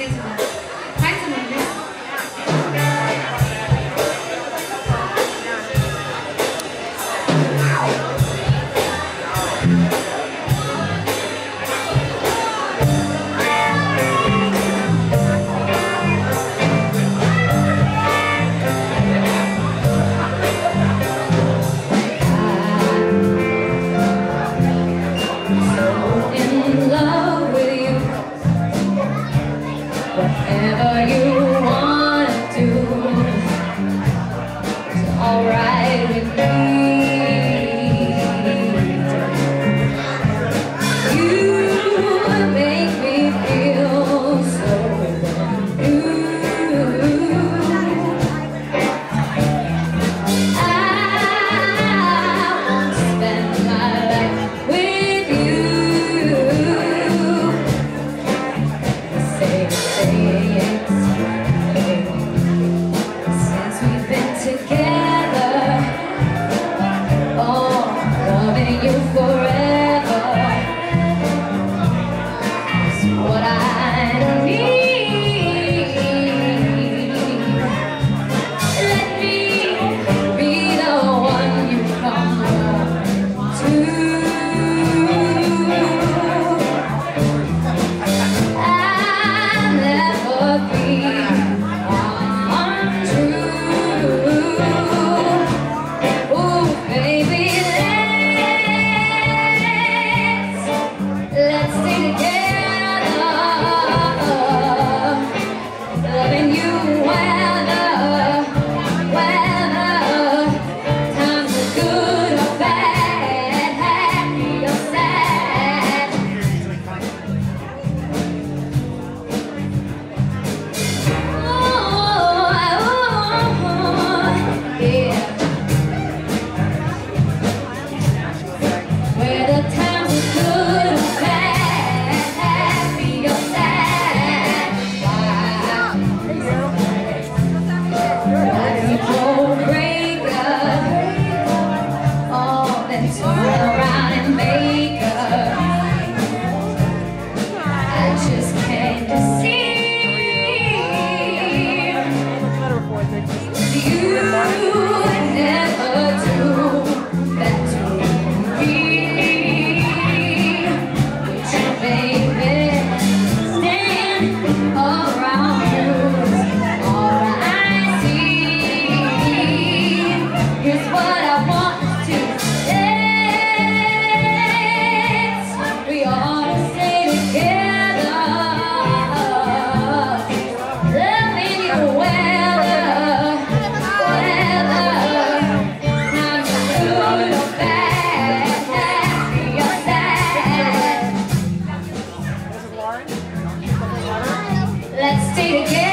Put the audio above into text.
que alright. you. Stay together.